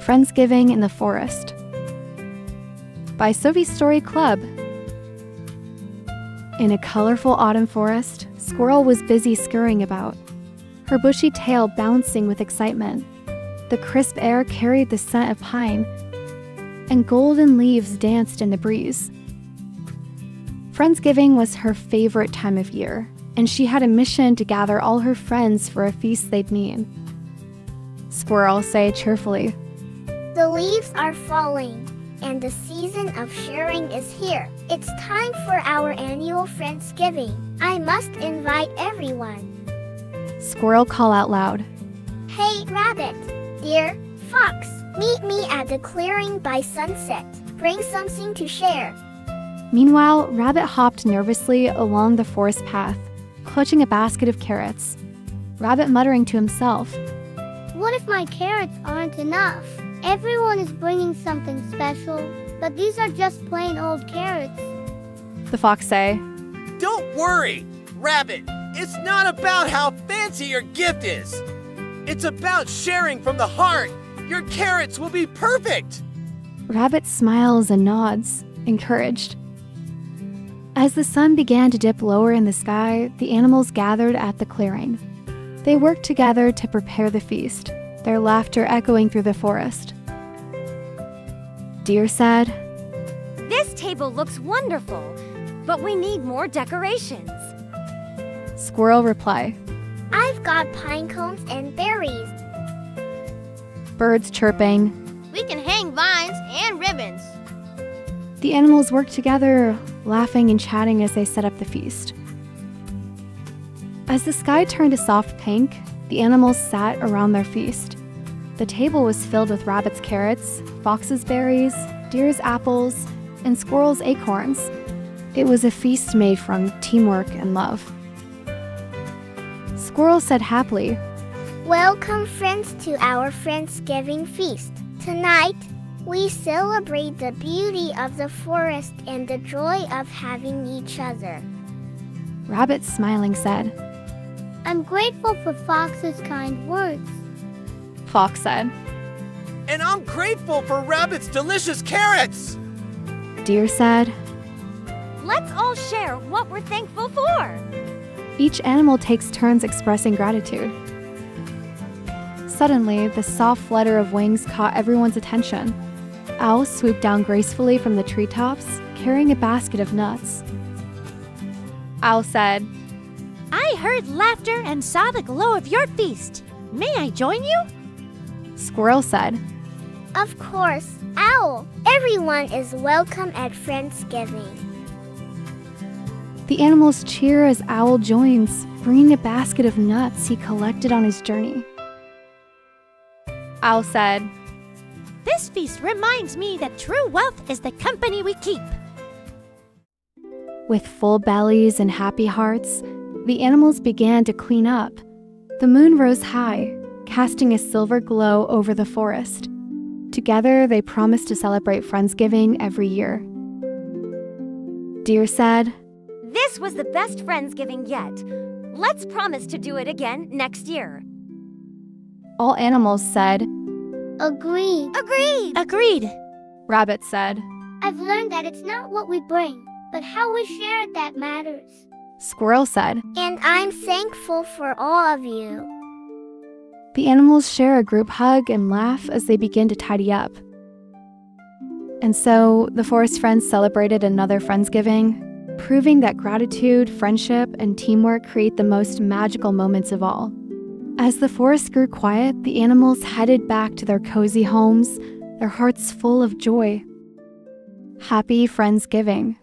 Friendsgiving in the Forest by Sovi Story Club. In a colorful autumn forest, Squirrel was busy scurrying about, her bushy tail bouncing with excitement. The crisp air carried the scent of pine, and golden leaves danced in the breeze. Friendsgiving was her favorite time of year, and she had a mission to gather all her friends for a feast they'd mean. Squirrel say cheerfully. The leaves are falling, and the season of sharing is here. It's time for our annual Friendsgiving. I must invite everyone. Squirrel call out loud. Hey, Rabbit, Deer, Fox, meet me at the clearing by sunset. Bring something to share. Meanwhile, Rabbit hopped nervously along the forest path, clutching a basket of carrots. Rabbit muttering to himself, What if my carrots aren't enough? Everyone is bringing something special, but these are just plain old carrots. The fox say, Don't worry, Rabbit. It's not about how fancy your gift is. It's about sharing from the heart. Your carrots will be perfect. Rabbit smiles and nods, encouraged. As the sun began to dip lower in the sky, the animals gathered at the clearing. They worked together to prepare the feast, their laughter echoing through the forest. Deer said, This table looks wonderful, but we need more decorations. Squirrel reply, I've got pine cones and berries. birds chirping. We can hang vines and ribbons. The animals worked together, laughing and chatting as they set up the feast. As the sky turned a soft pink, the animals sat around their feast. The table was filled with rabbit's carrots, foxes' berries, deer's apples, and squirrel's acorns. It was a feast made from teamwork and love. Squirrel said happily, Welcome, friends, to our Friendsgiving feast. Tonight, we celebrate the beauty of the forest and the joy of having each other. Rabbit smiling said, I'm grateful for Fox's kind words. Fox said, And I'm grateful for Rabbit's delicious carrots. Deer said, Let's all share what we're thankful for. Each animal takes turns expressing gratitude. Suddenly, the soft flutter of wings caught everyone's attention. Owl swooped down gracefully from the treetops, carrying a basket of nuts. Owl said, I heard laughter and saw the glow of your feast. May I join you? Squirrel said, Of course, Owl. Everyone is welcome at Friendsgiving. The animals cheer as Owl joins, bringing a basket of nuts he collected on his journey. Owl said, This feast reminds me that true wealth is the company we keep. With full bellies and happy hearts, the animals began to clean up. The moon rose high, casting a silver glow over the forest. Together, they promised to celebrate Friendsgiving every year. Deer said, This was the best Friendsgiving yet. Let's promise to do it again next year. All animals said, Agreed. Agreed! Agreed. Rabbit said, I've learned that it's not what we bring, but how we share it that matters. Squirrel said. And I'm thankful for all of you. The animals share a group hug and laugh as they begin to tidy up. And so, the forest friends celebrated another Friendsgiving, proving that gratitude, friendship, and teamwork create the most magical moments of all. As the forest grew quiet, the animals headed back to their cozy homes, their hearts full of joy. Happy Friendsgiving.